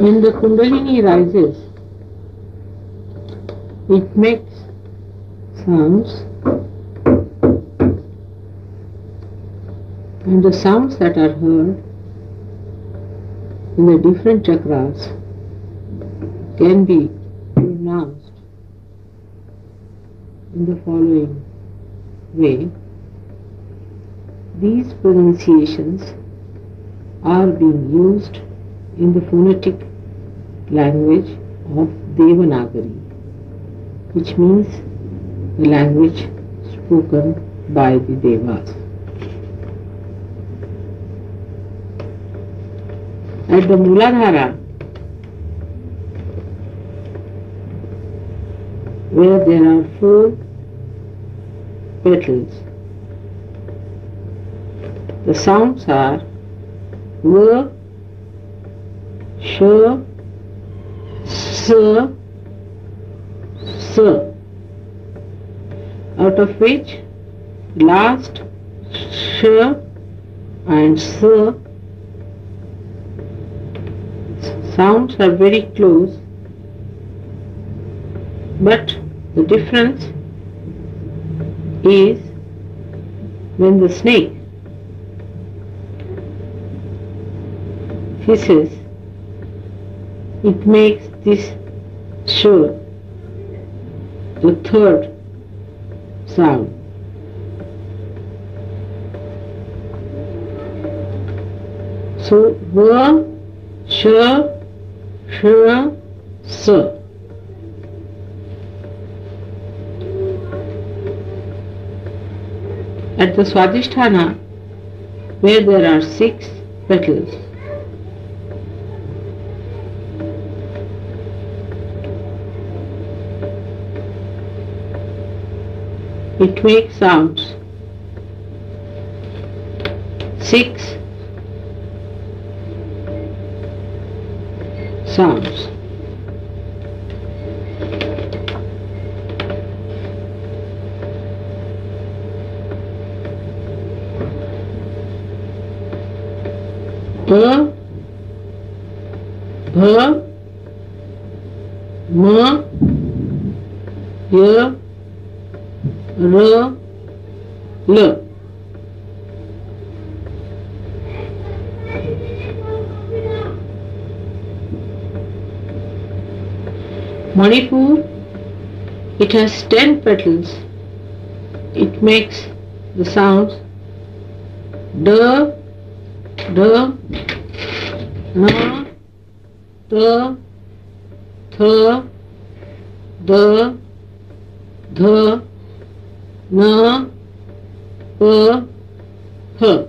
When the Kundalini rises, it makes sounds and the sounds that are heard in the different chakras can be pronounced in the following way. These pronunciations are being used in the phonetic language of Devanagari, which means the language spoken by the Devas. At the Muladhara, where there are four petals, the sounds are V, Sh, S, S, out of which last Sh and S. Sounds are very close but the difference is when the snake hisses it makes this sure the third sound. So va sh sh s. At the swadhisthana where there are six petals it makes sounds. Six sounds. A, B, M, Y, R, L. Manipur, it has 10 petals. It makes the sounds D, D, N, T, Th, D, Th, N, P, H.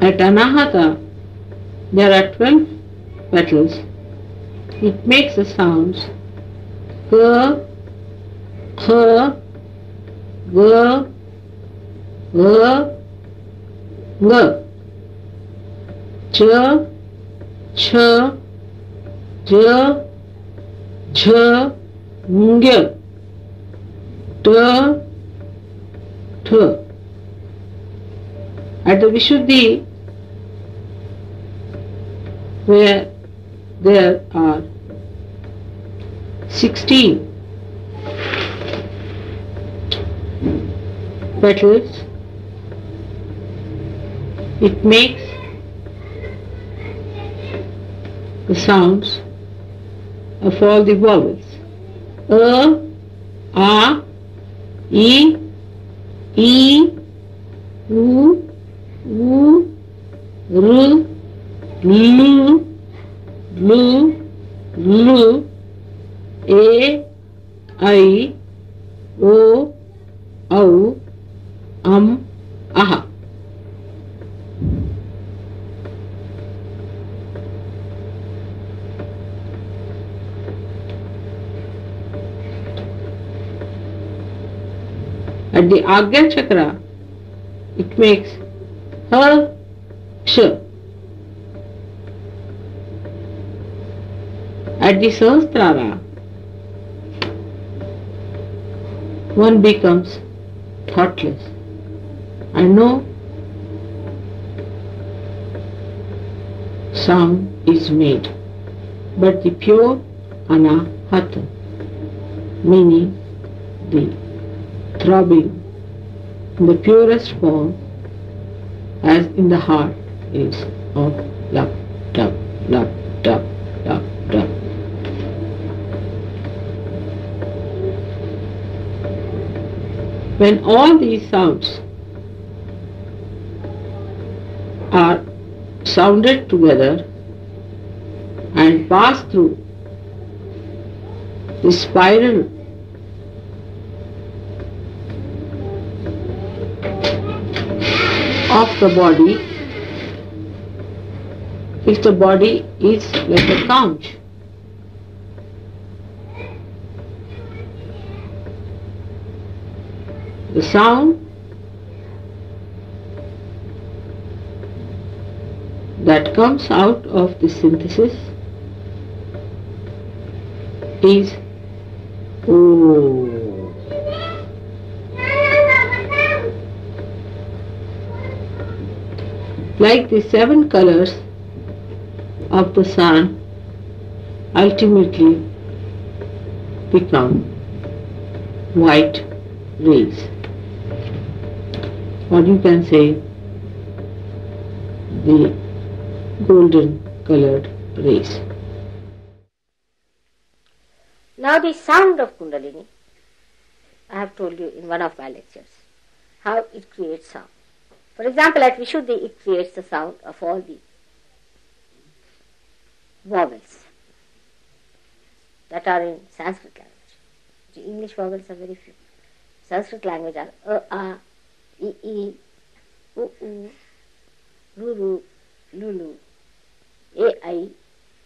At Anahata, there are 12 petals. It makes the sounds K, K, G, G, G, Ch, Ch, J, J, Ng, T, T. At the Vishuddhi, where there are 16 petals, it makes the sounds of all the vowels. A, A, E, E, U, U, R, Lu, Lu, Lu, A, I, O, Au, Am, Aha. At the Agya Chakra, it makes Ha, Sh. At the Sahasrara, one becomes thoughtless. I know sound is made, but the pure anahata, meaning the throbbing in the purest form as in the heart is of love, love, love, love, love, love. When all these sounds are sounded together and pass through the spiral of the body if the body is like a couch. The sound that comes out of the synthesis is. Like the seven colors of the sun ultimately become white rays. Or you can say the golden colored rays. Now the sound of Kundalini, I have told you in one of my lectures, how it creates sound. For example, at Vishuddhi, it creates the sound of all the vowels that are in Sanskrit language. The English vowels are very few. Sanskrit language are a, a, i, i, u, u, a, i,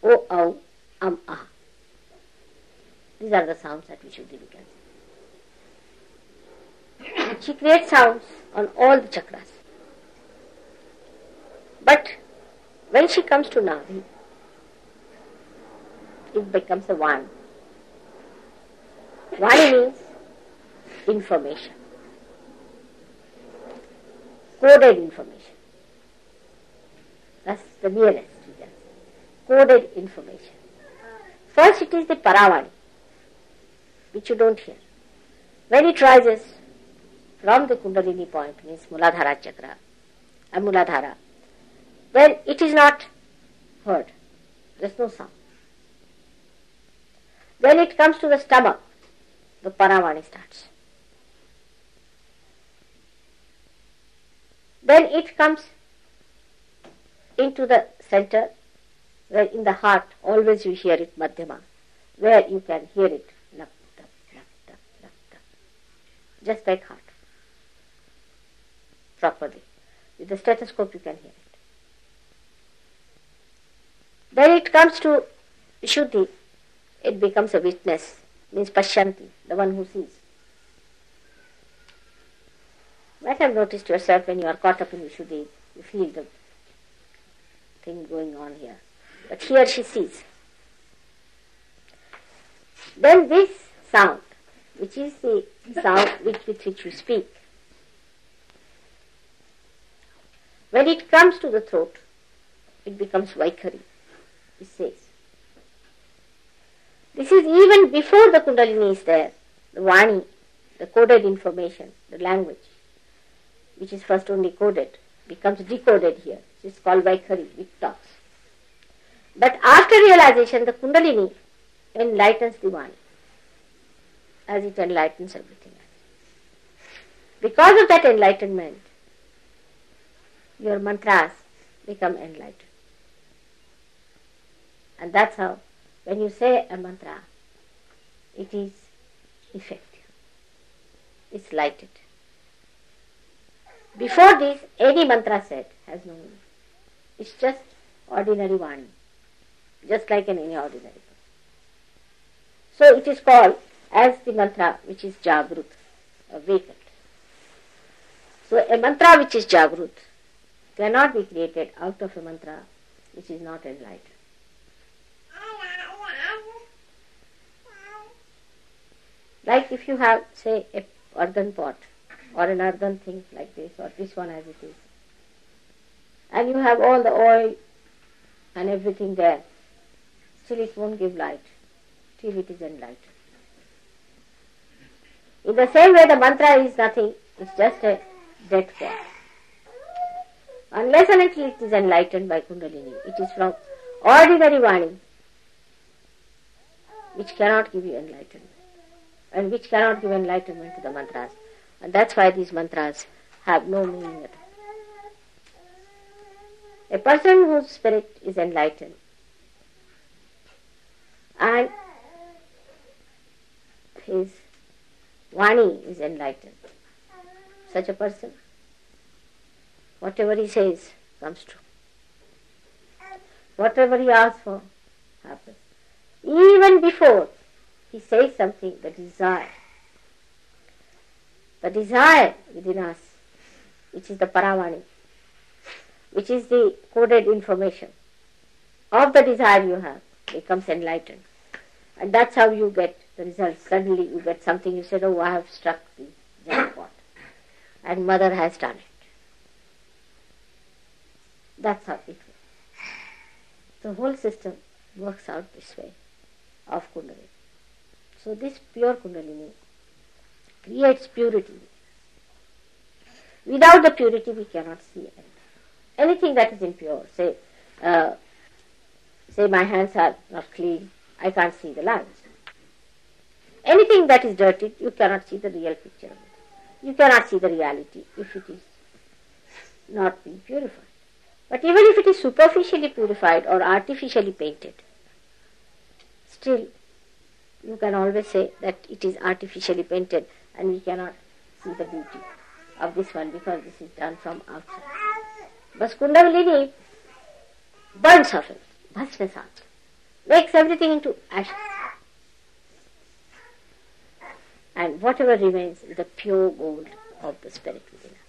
o, au, am, ah. These are the sounds that we should be She creates sounds on all the chakras. But when she comes to Navi, it becomes a one. One means information, coded information. That's the nearest can Coded information. First it is the paravani, which you don't hear. When it rises from the kundalini point, means muladhara chakra, and muladhara, then it is not heard. There is no sound. When it comes to the stomach, the paravani starts. Then it comes into the center, where in the heart always you hear it madhyama, where you can hear it lap, lap, lap, lap, lap, lap, just like heart, properly. With the stethoscope you can hear it. Then it comes to Shuddhi, it becomes a witness, means Pashyanti, the one who sees. You might have noticed yourself when you are caught up in Vishuddhi, you feel the thing going on here. But here she sees. Then this sound, which is the sound with, with which you speak, when it comes to the throat, it becomes Vaikhari, it says. This is even before the Kundalini is there, the Vani, the coded information, the language, which is first only coded, becomes decoded here. It is called Vaikhari, which talks. But after realization, the Kundalini enlightens the Vani, as it enlightens everything else. Because of that enlightenment, your mantras become enlightened. And that's how when you say a mantra, it is effective. It's lighted. Before this, any mantra said has no meaning. It's just ordinary one, just like any ordinary person. So it is called as the mantra which is Jagrut, awakened. So a mantra which is Jagrut cannot be created out of a mantra which is not enlightened. Like if you have, say, a earthen pot or an earthen thing like this, or this one as it is. And you have all the oil and everything there, still it won't give light till it is enlightened. In the same way, the mantra is nothing, it's just a dead form. Unless and until it is enlightened by Kundalini, it is from ordinary Vani, which cannot give you enlightenment, and which cannot give enlightenment to the mantras. And that's why these mantras have no meaning at all. A person whose spirit is enlightened and his Vani is enlightened. Such a person, whatever he says comes true. Whatever he asks for happens. Even before he says something, the desire, the desire within us, which is the paravani, which is the coded information of the desire you have, becomes enlightened. And that's how you get the result. Suddenly you get something, you said, oh, I have struck the jackpot. And mother has done it. That's how it works. The whole system works out this way of Kundalini. So this pure Kundalini creates purity. Without the purity we cannot see anything. Anything that is impure, say, uh, say my hands are not clean, I can't see the lines. Anything that is dirty, you cannot see the real picture of it. You cannot see the reality if it is not being purified. But even if it is superficially purified or artificially painted, still you can always say that it is artificially painted and we cannot see the beauty of this one because this is done from outside. But Kundalini burns off it, bhasmasat, makes everything into ashes. And whatever remains is the pure gold of the spirit within us.